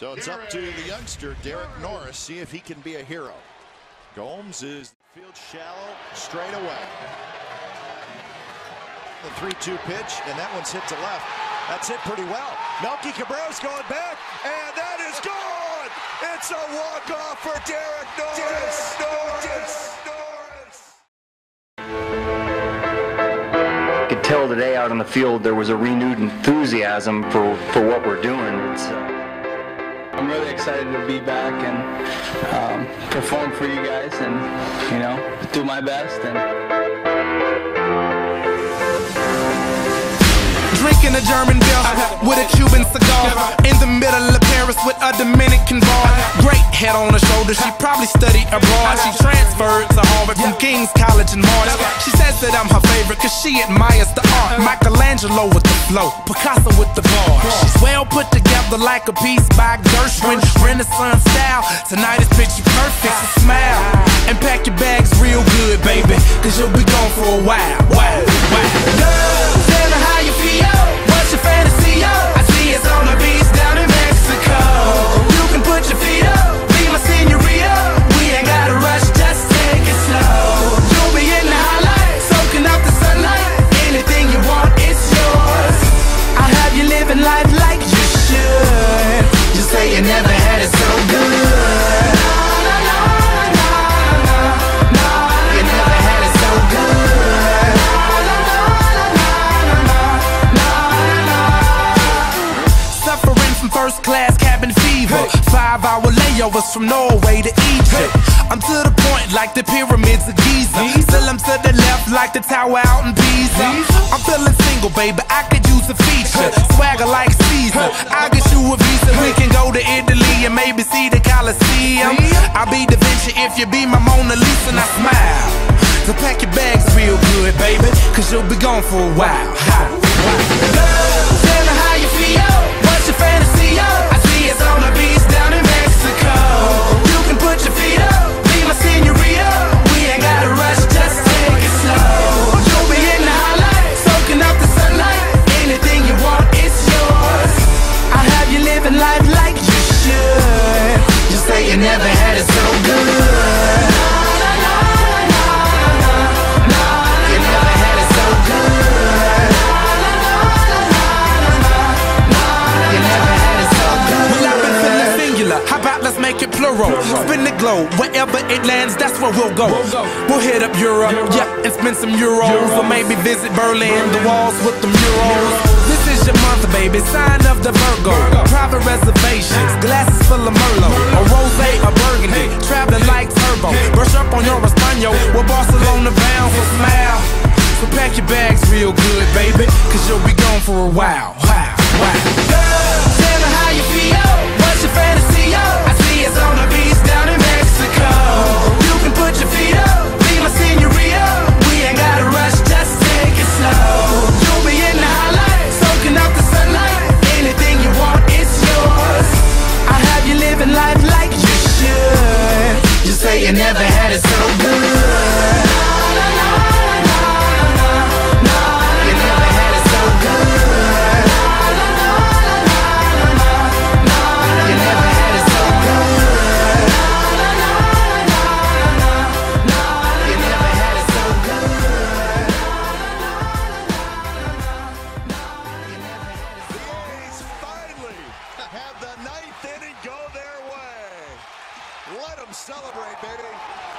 So it's up to the youngster, Derek Norris, see if he can be a hero. Gomes is field shallow straight away. The 3-2 pitch, and that one's hit to left. That's hit pretty well. Melky Cabrera's going back, and that is gone! It's a walk-off for Derek Norris! Norris! could tell today out on the field there was a renewed enthusiasm for, for what we're doing. It's, uh, I'm really excited to be back and um, perform for you guys and, you know, do my best. and. Drinking a German beer with a Cuban cigar in the middle of Paris with a Dominican bar. Great head on her shoulder, she probably studied abroad. She transferred to Harvard from King's College in March. She says that I'm her favorite cause she admires the art. Michelangelo with the flow, Picasso with the bars. She's well put together like a piece by Gershwin, Renaissance style. Tonight is picture perfect, so smile and pack your bags real good, baby, cause you'll be gone for a while. Wow, wow. Girl, You never had it so good. You never had it so good. Suffering from first class cabin fever. Five hour layovers from Norway to Egypt. I'm to the point like the pyramids of Giza. Still, I'm to the left like the tower out in Pisa. I'm feeling single, baby. I could use a feature. Swagger like Caesar. I'll get you a visa. We can go to Italy and maybe see the Colosseum. I'll be Da Vinci if you be my Mona Lisa and I smile. So pack your bags real good, baby. Cause you'll be gone for a while. Love, tell never had it so good. You never had it so good. You never had it so good. Well, I've been feeling singular. How about let's make it plural? Spin the globe. Wherever it lands, that's where we'll go. We'll hit up Europe, yeah, and spend some euros. Or maybe visit Berlin, the walls with the murals. This is your month, baby. Sign of the Virgo. Private reservations, glasses full of Merlot. Like. Brush up on your Espanol. We're Barcelona bound, so smile. So pack your bags real good, baby. Cause you'll be gone for a while. Wow, wow. Girl, tell me how you feel. What's your fantasy? Say you never had it so good. Them celebrate, baby.